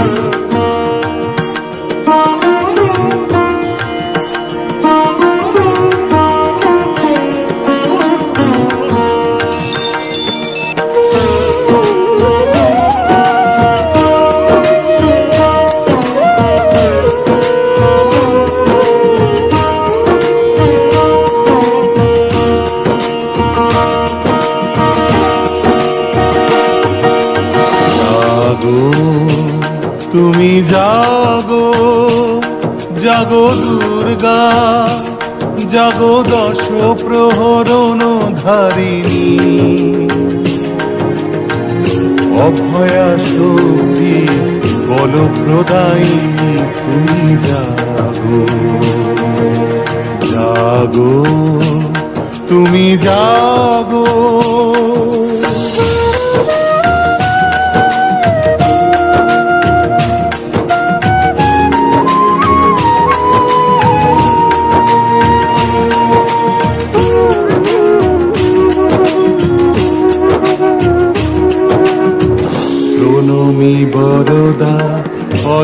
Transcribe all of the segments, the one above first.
Dios. জাগো দুর্গা, জাগো দশ প্রহরণ ধারিণী অভয়া শক্তি বল প্রদায়িনী তুমি জাগো। জাগো, তুমি জাগো।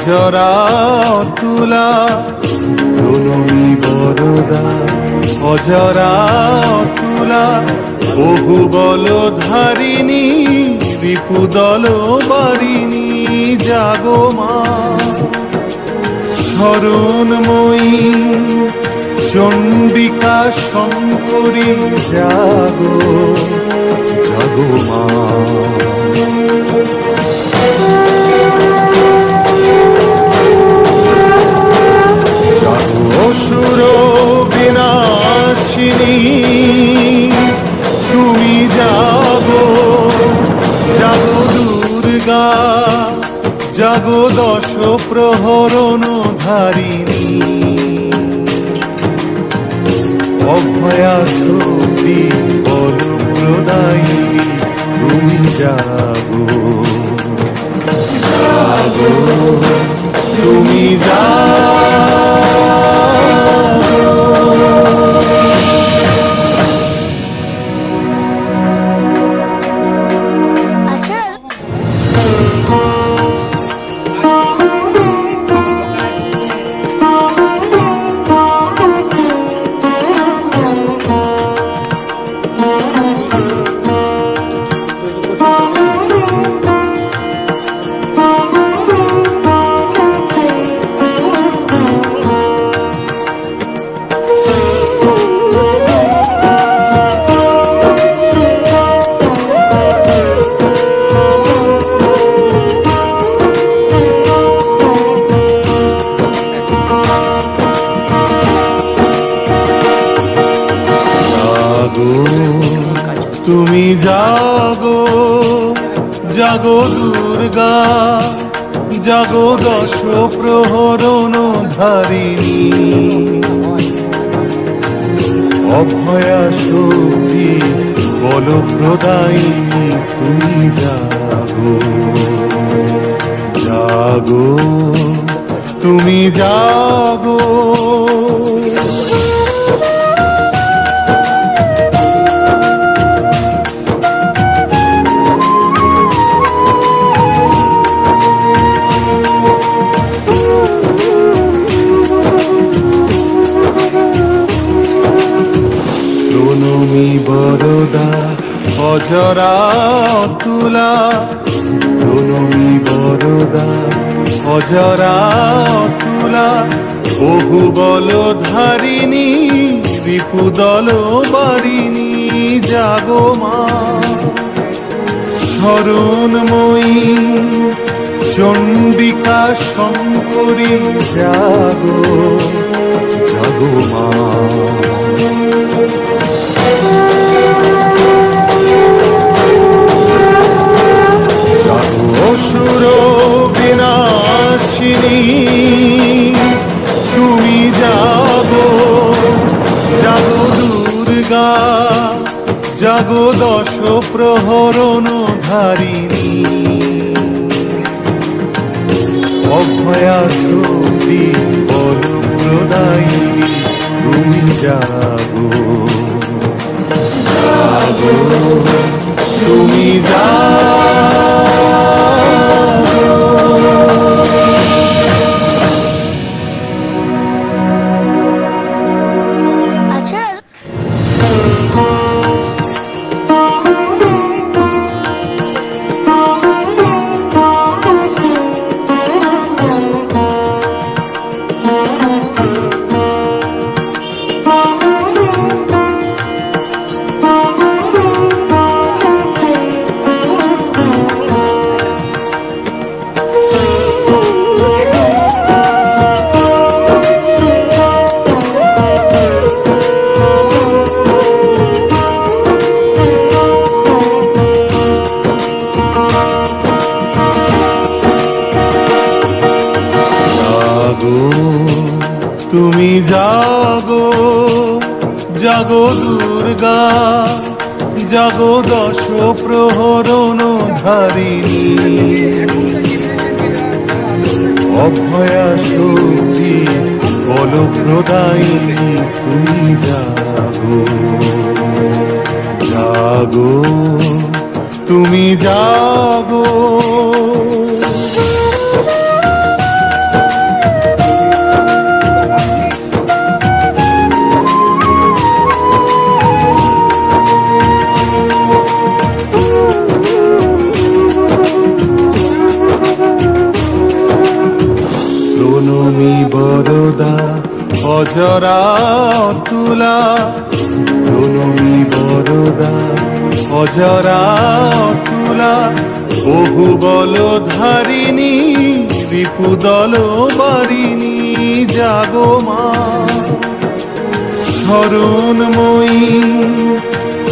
অজরা তুলা প্রণমী বরদা, অজরা তুলা, বহু বল ধারিণী বিপুদল বারিণী জাগো মা। শরণময়ী চণ্ডিকা শঙ্করী, জাগো জাগো মা। অসুর বিনাশিনী তুমি জাগো জাগো দুর্গা, জাগো দশ প্রহরণ ধারিণী অভয়া শক্তি তুমি জাগো তুমি জাগো। জাগো, তুমি জাগো জাগো দুর্গা, জাগো দশ প্রহরণ ধারিণী। অভয়া শক্তি বল প্রদায়িনী তুমি জাগো জাগো, তুমি জাগো। প্রণমী বরদা, অজরা তুলা প্রণমী বরদা, অজরা তুলা বহু বল ধারিণী বিপুদল বারিণী, জাগো মা। শরণময়ী চণ্ডিকা শঙ্করী, জাগো জাগো মা। বিনাশিনী তুমি জাগো জাগো দুর্গা, জাগো দশ প্রহরণ ধারিণী অভয়া শক্তি বল প্রদায়িনী তুমি জাগো তুমি জাগো। জাগো, তুমি জাগো জাগো দুর্গা, জাগো দশ প্রহরণ ধারিণী। অভয়া শক্তি বলপ্রদায়িনী, তুমি জাগো। জাগো, তুমি জাগো বরদা অজরা তুলা। প্রণমী বরদা, অজরা তুলা। বহু বল ধারিণী রিপুদল বারিণী জাগো মা। শরণময়ী,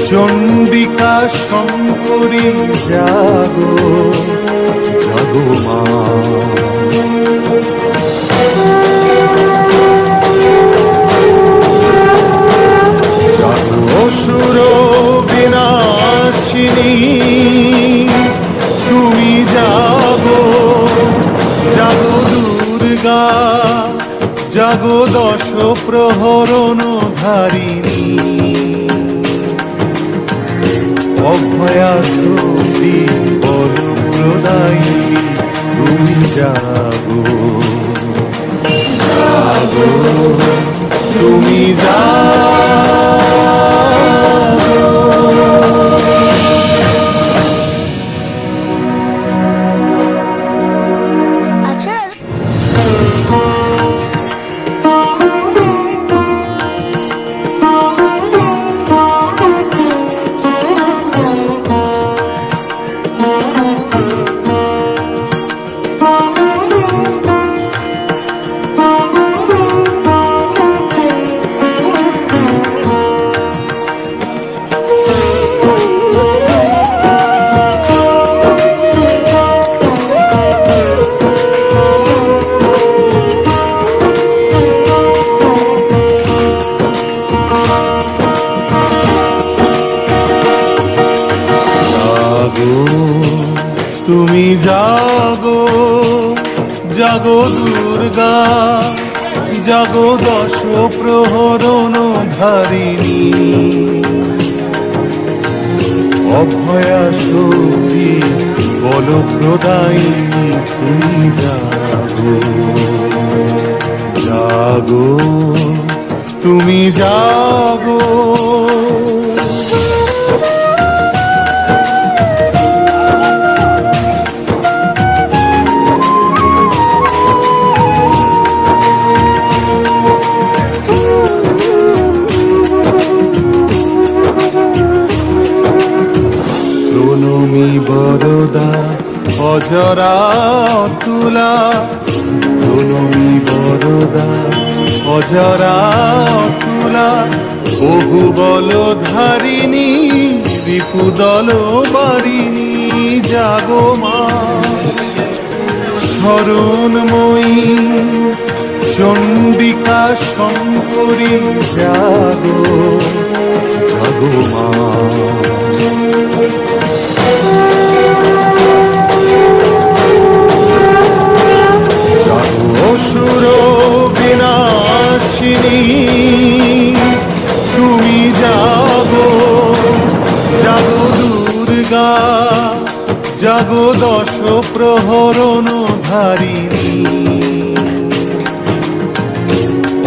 চণ্ডিকা শঙ্করী, জাগো জাগো মা। বিনাশিনী তুমি জাগো জাগো দুর্গা, জাগো দশ প্রহরণ ধারিণী অভয়া বল তুমি জাগো। জাগো, তুমি জাগো। জাগো জাগো দুর্গা, জাগো দশ প্রহরণ ধারিণী। অভয়া শক্তি বল প্রদায়িনী তুমি জাগো। জাগো, তুমি জাগো। অজরা তুলা প্রণমী বরদা, অজরা তুলা। বহু বল ধারিণী রিপুদল বারিণী, জাগো মা। শরণময়ী চণ্ডিকা শঙ্করী, জাগো জাগো মা।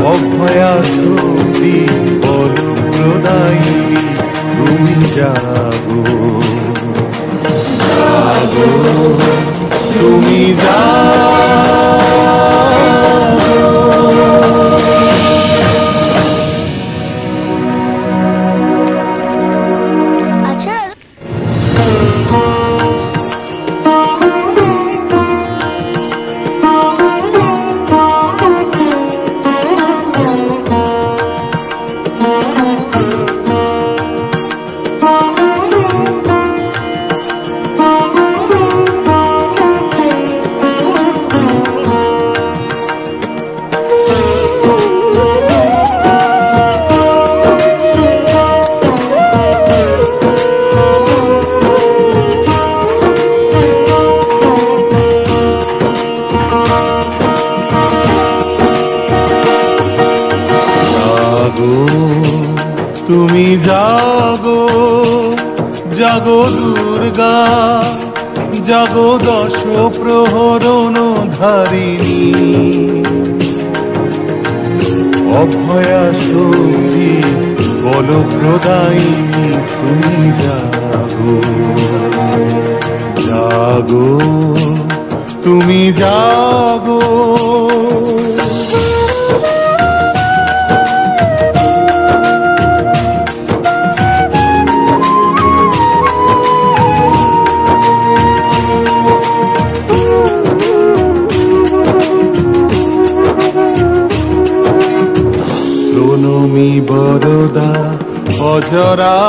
অভয়া শক্তি বল তুমি জাগো তুমি জাগো জাগো দুর্গা, জাগো দশ প্রহরণ ধারিণী অভয়া শক্তি বল প্রদায়িনী তুমি জাগো। জাগো, তুমি জাগো। প্রণমী বরদা অজরা তুলা